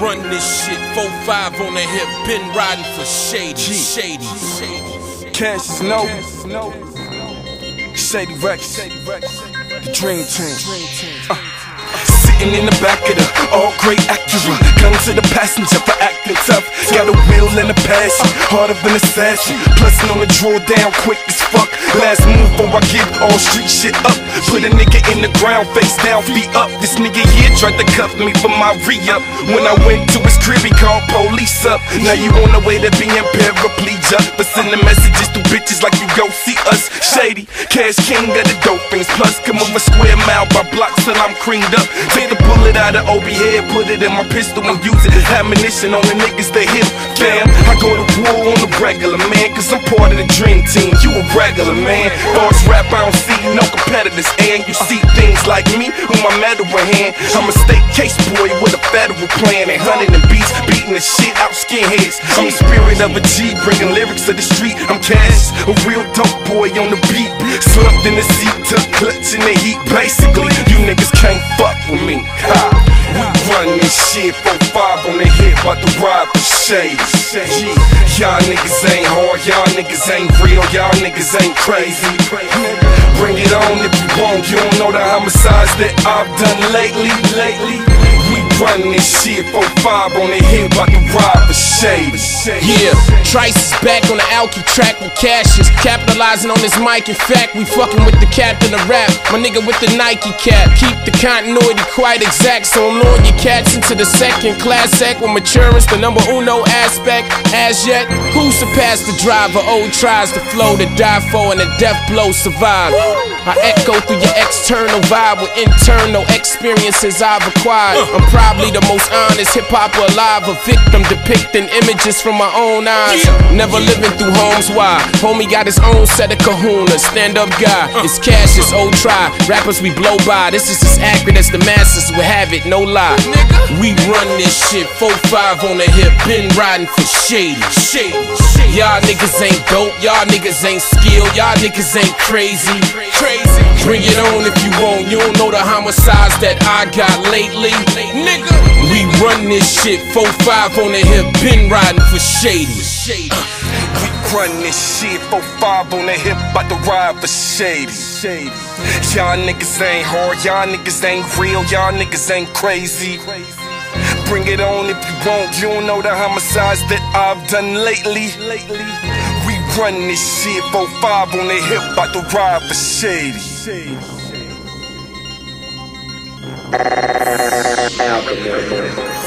run this shit. 4-5 on the hip, been riding for shady, shady, shady. Cash is no. Shady Rex. The Dream Team. Uh. Sitting in the back of the all great Acura. Come to the passenger for acting tough. Got a will and a passion, heart of an assassin. Plusing on the draw down quick as fuck. Last move before I give all street shit up. Put a nigga in the ground, face down, feet up. This nigga here tried to cuff me for my re up. When I went to his crib, he called police up. Now you on the way to being paraplegia. But sending messages to bitches like you go see us. Shady, cash king of the dope things. Plus, come over square mile by blocks till I'm creamed up. Take the bullet out of Obie head, put it in my pistol and use it. Ammunition on the niggas that hit fam. I go to war on the regular, man, cause I'm part of the dream team. You a regular, man. Boss rap, I don't see no competitors. And you see things like me with my medal in hand. I'm a state case boy with a federal plan. And hunting and beats, beating the shit out skinheads. I'm the spirit of a G, bringing lyrics to the street. I'm cash, a real dope boy on the beat. Slumped in the seat, took clutch in the heat. Basically, you niggas can't fuck me. Ha. We run this shit, 4-5 on the hip, about to ride for shade. Y'all niggas ain't hard, y'all niggas ain't real, y'all niggas ain't crazy. Bring it on if you want, you don't know the homicides that I've done lately, lately. We run this shit, 4-5 on the hip, about to ride for Yeah, Trice is back on the Alki track with Cashis. Capitalizing on this mic, in fact, we fucking with the captain of the rap. My nigga with the Nike cap. Keep the continuity quite exact, so I'm luring your cats into the second class act with maturance, the number uno aspect. As yet, who surpassed the driver? Old tries to flow to die for, and a death blow survive. I echo through your external vibe with internal experiences I've acquired. Uh. I'm probably the most honest hip hopper alive, a victim depicting images from my own eyes. Never living through homes, why? Homie got his own set of kahunas. Stand up guy, uh. it's cash, it's old try. Rappers we blow by, this is as accurate as the masses will have it, no lie. We run this shit, 4-5 on the hip, been riding for shady. Shady, Y'all niggas ain't dope, y'all niggas ain't skilled, y'all niggas ain't crazy. Crazy. Bring it on if you want, you don't know the homicides that I got lately. Nigga, we run this shit, 4-5 on the hip, been riding for shady. We run this shit, 4-5 on the hip, about to ride for shady. Y'all niggas ain't hard, y'all niggas ain't real, y'all niggas ain't crazy. Bring it on if you want, you don't know the homicides that I've done lately. We run this shit, 4-5 on the hip, about to ride for shady. Alchemist.